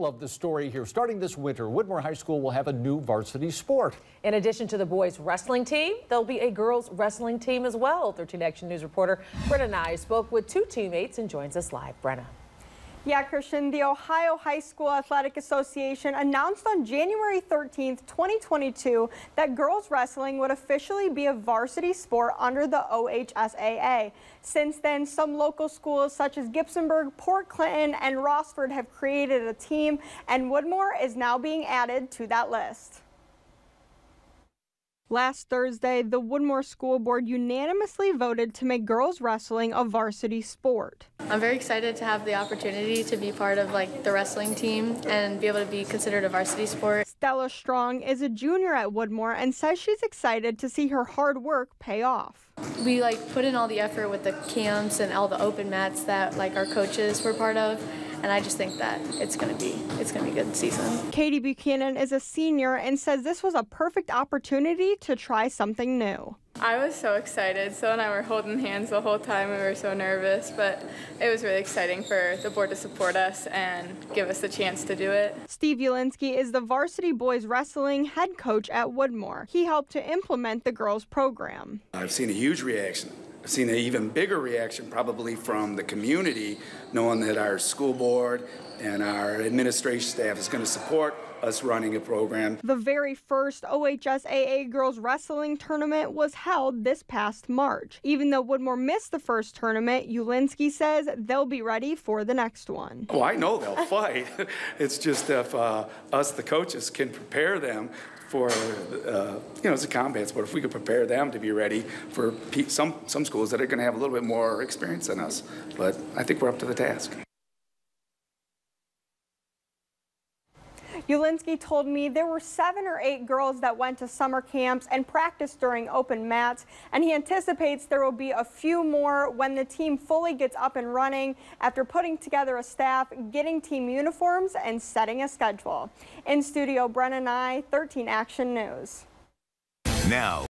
Love the story here. Starting this winter, Woodmore High School will have a new varsity sport. In addition to the boys wrestling team, there'll be a girls wrestling team as well. 13 Action News reporter Brenna Nye spoke with two teammates and joins us live. Brenna. Yeah, Christian, the Ohio High School Athletic Association announced on January 13th, 2022, that girls wrestling would officially be a varsity sport under the OHSAA. Since then, some local schools such as Gibsonburg, Port Clinton, and Rossford have created a team, and Woodmore is now being added to that list. Last Thursday, the Woodmore School Board unanimously voted to make girls wrestling a varsity sport. I'm very excited to have the opportunity to be part of like the wrestling team and be able to be considered a varsity sport. Stella Strong is a junior at Woodmore and says she's excited to see her hard work pay off. We like put in all the effort with the camps and all the open mats that like our coaches were part of and I just think that it's going to be it's going to be a good season. Katie Buchanan is a senior and says this was a perfect opportunity to try something new. I was so excited. So and I were holding hands the whole time. We were so nervous, but it was really exciting for the board to support us and give us the chance to do it. Steve Ulinski is the varsity boys wrestling head coach at Woodmore. He helped to implement the girls program. I've seen a huge reaction I've seen an even bigger reaction probably from the community, knowing that our school board and our administration staff is going to support us running a program. The very first OHSAA girls wrestling tournament was held this past March. Even though Woodmore missed the first tournament, Ulinski says they'll be ready for the next one. Oh, I know they'll fight. it's just if uh, us, the coaches, can prepare them for, uh, you know, it's a combat sport. If we could prepare them to be ready for some, some schools that are going to have a little bit more experience than us. But I think we're up to the task. Ulinski told me there were seven or eight girls that went to summer camps and practiced during open mats, and he anticipates there will be a few more when the team fully gets up and running after putting together a staff, getting team uniforms, and setting a schedule. In studio, Brenna Nye, 13 Action News. Now,